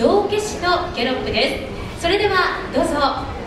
道化師のギャロップです。それではどうぞ。